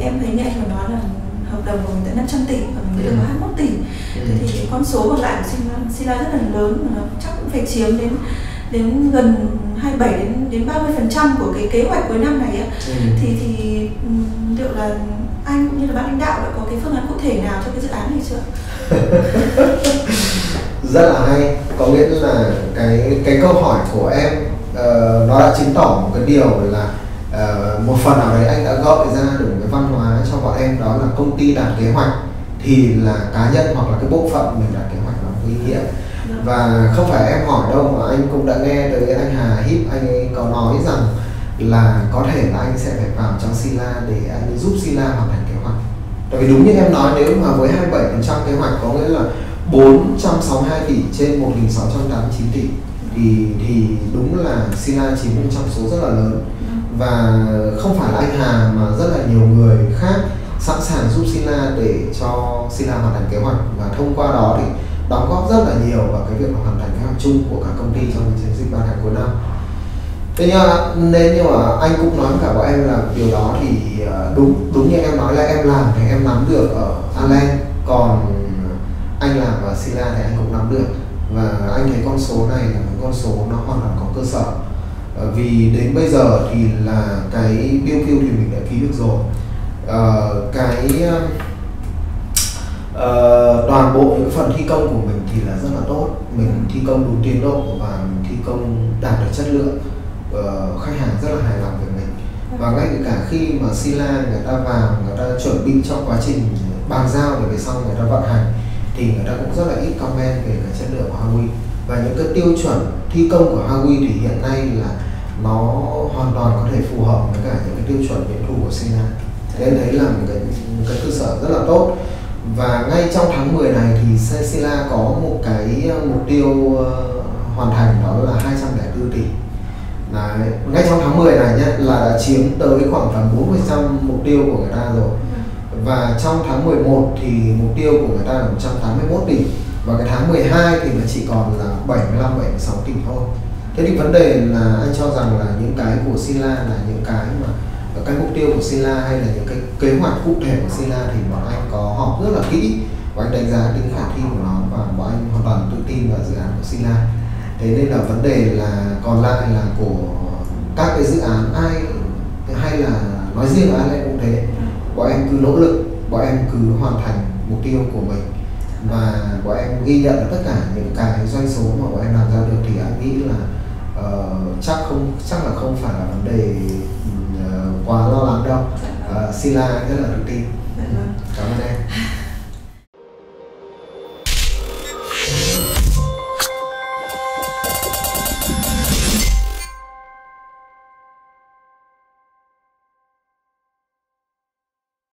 em thấy như anh vừa nói là hợp đồng của mình tới 500 tỷ và mình mới được có 21 tỷ Ừ. thế thì cái con số còn lại của Sila, Sila rất là lớn mà nó chắc cũng phải chiếm đến đến gần 27 đến đến 30 phần trăm của cái kế hoạch cuối năm này ạ Ừ. thì thì ừm, liệu là anh cũng như là ban lãnh đạo đã có cái phương án cụ thể nào cho cái dự án này chưa? rất là hay có nghĩa là cái cái câu hỏi của em ờ, nó đã chứng tỏ một cái điều là ờ, một phần nào đấy anh đã gọi ra được cái văn hóa cho bọn em đó là công ty đạt kế hoạch thì là cá nhân hoặc là cái bộ phận mình đạt kế hoạch nó có ý nghĩa. Và không phải em hỏi đâu mà anh cũng đã nghe tới anh Hà Hip anh ấy có nói rằng là có thể là anh sẽ phải vào trong Sila để anh giúp Sila hoàn thành kế hoạch. Tại vì đúng như em nói nếu mà với 27% kế hoạch có nghĩa là 462 tỷ trên 1.689 tỷ thì thì đúng là Sila chiếm một trong số rất là lớn và không phải là anh Hà mà rất là nhiều người khác sẵn sàng giúp Sila để cho Sila hoàn thành kế hoạch. Và thông qua đó thì đóng góp rất là nhiều vào cái việc hoàn thành kế hoạch chung của cả công ty trong cái chiến dịch 3 tháng cuối năm. Thế nhưng mà, nên nhưng mà anh cũng nói với cả bọn em là điều đó thì ờ, đúng đúng như em nói là em làm thì em nắm được ở Alan còn anh làm ở Sila thì anh cũng nắm được. Và anh thấy con số này là một con số nó hoàn toàn có cơ sở. Ờ, vì đến bây giờ thì là cái BOQ thì mình đã ký được rồi. Ờ, cái ờ, toàn bộ những phần thi công của mình thì là rất là tốt. Mình thi công đúng tiến độ và mình thi công đạt được chất lượng Ờ, khách hàng rất là hài lòng về mình. Và ngay cả khi mà Sila người ta vào người ta chuẩn bị cho quá trình bàn giao để về sau người ta vận hành thì người ta cũng rất là ít comment về cái chất lượng của Huawei. Và những cái tiêu chuẩn thi công của Huawei thì hiện nay là nó hoàn toàn có thể phù hợp với cả những cái tiêu chuẩn nghiệm thu của Sina. Thế em thấy là một cái, một cái cơ sở rất là tốt. Và ngay trong tháng 10 này thì Sila có một cái mục tiêu ờ, hoàn thành đó là 204 tỷ. Đấy. ngay trong tháng 10 này nhé là đã chiếm tới khoảng tầm 40% mục tiêu của người ta rồi. Và trong tháng 11 thì mục tiêu của người ta là 181 tỷ. Và cái tháng 12 thì nó chỉ còn là 75 76 tỷ thôi. Thế thì vấn đề là anh cho rằng là những cái của Sila là những cái mà, cái mục tiêu của Sila hay là những cái kế hoạch cụ thể của Sila thì bọn anh có họp rất là kỹ. Và anh đánh giá tính khả thi của nó và bọn anh hoàn toàn tự tin vào dự án của Sila. Thế nên là vấn đề là còn lại là của các cái dự án ai, hay là nói riêng là ai cũng thế. Bọn em cứ nỗ lực, bọn em cứ hoàn thành mục tiêu của mình. Và bọn em ghi nhận tất cả những cái doanh số mà bọn em làm ra được thì anh nghĩ là ờ, chắc không chắc là không phải là vấn đề ờ, quá lo lắng đâu. Uh, Sila rất là tự tin. Dạ vâng. cảm ơn em